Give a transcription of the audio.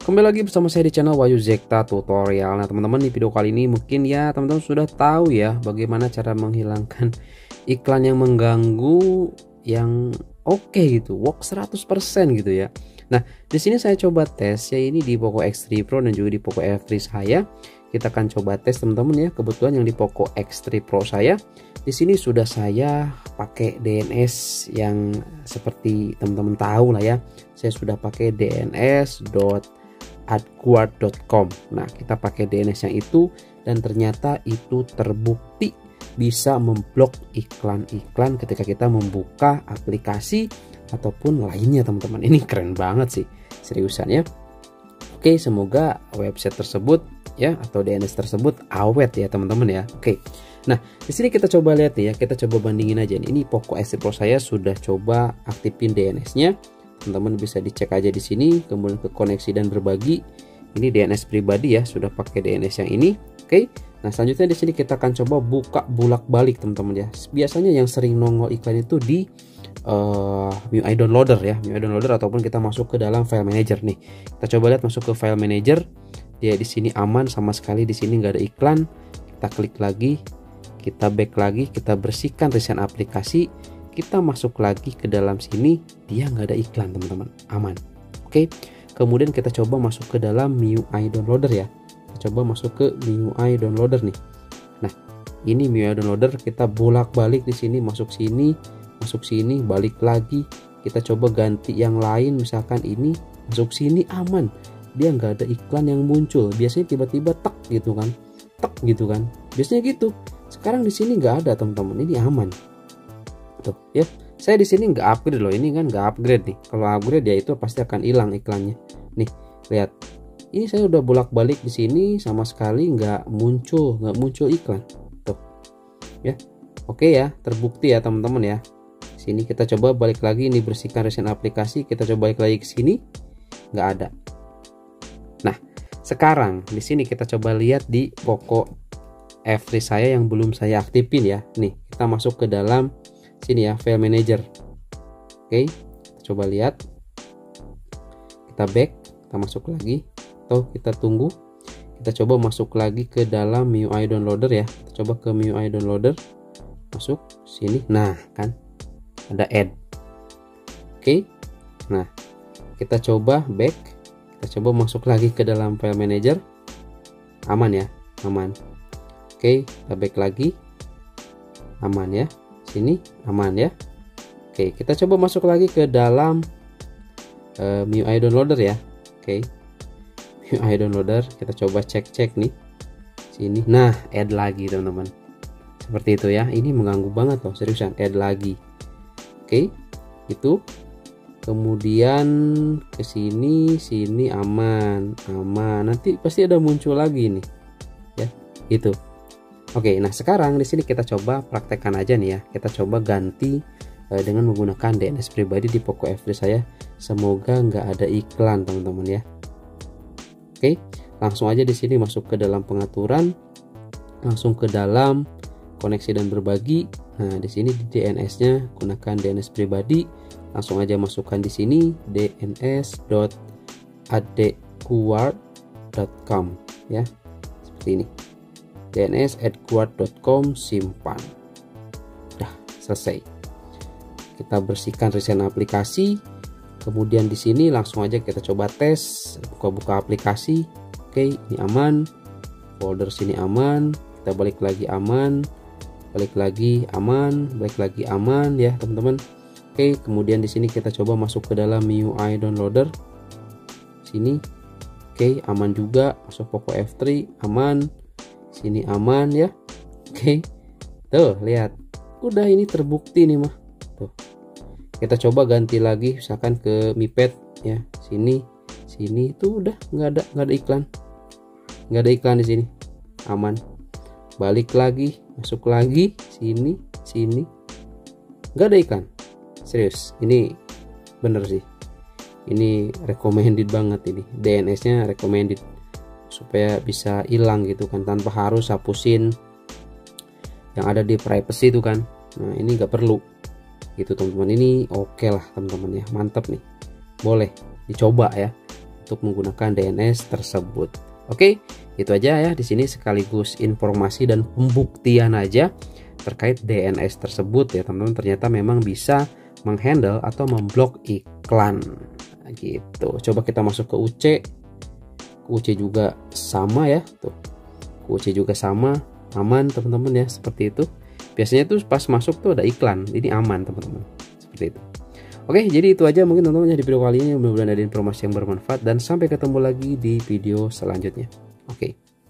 Kembali lagi bersama saya di channel Wahyu Zekta Tutorial. Nah teman-teman di video kali ini mungkin ya teman-teman sudah tahu ya Bagaimana cara menghilangkan iklan yang mengganggu yang oke okay gitu Work 100% gitu ya. Nah di sini saya coba tes ya ini di Poco X3 Pro dan juga di Poco F3 saya. Kita akan coba tes teman-teman ya. Kebetulan yang di Poco X3 Pro saya di sini sudah saya pakai DNS yang seperti teman-teman tahu lah ya. Saya sudah pakai dns.adguard.com nah kita pakai DNS yang itu dan ternyata itu terbukti bisa memblok iklan-iklan ketika kita membuka aplikasi ataupun lainnya teman-teman ini keren banget sih seriusan ya Oke semoga website tersebut ya atau DNS tersebut awet ya teman-teman ya Oke Nah, di sini kita coba lihat ya, kita coba bandingin aja. Ini Poco S Pro saya sudah coba aktifin DNS-nya. Teman-teman bisa dicek aja di sini, kemudian ke koneksi dan berbagi. Ini DNS pribadi ya, sudah pakai DNS yang ini. Oke. Nah, selanjutnya di sini kita akan coba buka bulak-balik teman-teman ya. Biasanya yang sering nongol iklan itu di uh, MIUI downloader ya, MIUI downloader ataupun kita masuk ke dalam file manager nih. Kita coba lihat masuk ke file manager. Dia di sini aman sama sekali di sini nggak ada iklan. Kita klik lagi, kita back lagi kita bersihkan resign aplikasi kita masuk lagi ke dalam sini dia nggak ada iklan teman-teman. Aman. Oke? Kemudian kita coba masuk ke dalam MIUI downloader ya. Kita coba masuk ke MIUI downloader nih. Nah ini MIUI downloader kita bolak-balik di sini. Masuk sini masuk sini balik lagi. Kita coba ganti yang lain. Misalkan ini masuk sini aman. Dia nggak ada iklan yang muncul. Biasanya tiba-tiba tak gitu kan. Tak gitu kan. Biasanya gitu. Sekarang di sini nggak ada teman-teman. Ini aman tuh ya saya di sini nggak upgrade loh. Ini kan nggak upgrade nih. Kalau upgrade ya itu pasti akan hilang iklannya. Nih lihat. Ini saya udah bolak-balik di sini sama sekali nggak muncul nggak muncul iklan. Tuh. Ya. Oke ya terbukti ya teman-teman ya. Sini kita coba balik lagi ini bersihkan recent aplikasi. Kita coba balik lagi ke sini. Nggak ada. Nah sekarang di sini kita coba lihat di Poco F3 saya yang belum saya aktifin ya. Nih kita masuk ke dalam sini ya file manager. Oke kita coba lihat. Kita back kita masuk lagi. Atau kita tunggu. Kita coba masuk lagi ke dalam MIUI downloader ya. Kita coba ke MIUI downloader. Masuk sini. Nah kan? Ada add. Oke. Nah kita coba back. Kita coba masuk lagi ke dalam file manager. Aman ya? Aman. Oke, kita back lagi. Aman ya. Sini aman ya. Oke, kita coba masuk lagi ke dalam uh, MIUI downloader ya. Oke. MIUI downloader, kita coba cek-cek nih. Sini. Nah, add lagi, teman-teman. Seperti itu ya. Ini mengganggu banget loh, seriusan. Add lagi. Oke. Itu kemudian ke sini sini aman aman nanti pasti ada muncul lagi nih ya itu Oke, nah sekarang di sini kita coba praktekkan aja nih ya. Kita coba ganti uh, dengan menggunakan DNS pribadi di Poco F3 saya. Semoga nggak ada iklan teman-teman ya. Oke, langsung aja di sini masuk ke dalam pengaturan, langsung ke dalam koneksi dan berbagi. Nah, di sini di DNS-nya gunakan DNS pribadi. Langsung aja masukkan di sini dns.adquart.com ya. Seperti ini dns@guard.com simpan. Dah, selesai. Kita bersihkan recent aplikasi. Kemudian di sini langsung aja kita coba tes, buka-buka aplikasi. Oke, ini aman. Folder sini aman. Kita balik lagi aman. Balik lagi aman, balik lagi aman ya, teman-teman. Oke, kemudian di sini kita coba masuk ke dalam MIUI downloader. Sini. Oke, aman juga. Masuk Poco F3 aman sini aman ya. Oke. Tuh lihat. Udah ini terbukti nih mah. Tuh. Kita coba ganti lagi misalkan ke mipet ya. Sini sini. Itu udah. Nggak ada nggak ada iklan. Nggak ada iklan di sini. Aman. Balik lagi masuk lagi. Sini sini. Nggak ada iklan. Serius ini bener sih. Ini recommended banget ini. DNS nya recommended supaya bisa hilang gitu kan tanpa harus hapusin yang ada di privacy itu kan. Nah ini nggak perlu. Gitu teman-teman. Ini oke okay lah teman-teman ya. Mantap nih. Boleh dicoba ya untuk menggunakan DNS tersebut. Oke, itu aja ya. Di sini sekaligus informasi dan pembuktian aja terkait DNS tersebut ya teman-teman. Ternyata memang bisa menghandle atau memblok iklan. Gitu. Coba kita masuk ke UC. UC juga sama ya tuh. UC juga sama, aman teman-teman ya seperti itu. Biasanya tuh pas masuk tuh ada iklan, ini aman teman-teman. Seperti itu. Oke, jadi itu aja mungkin teman-teman ya di video kali ini. Mudah-mudahan ada informasi yang bermanfaat dan sampai ketemu lagi di video selanjutnya. Oke.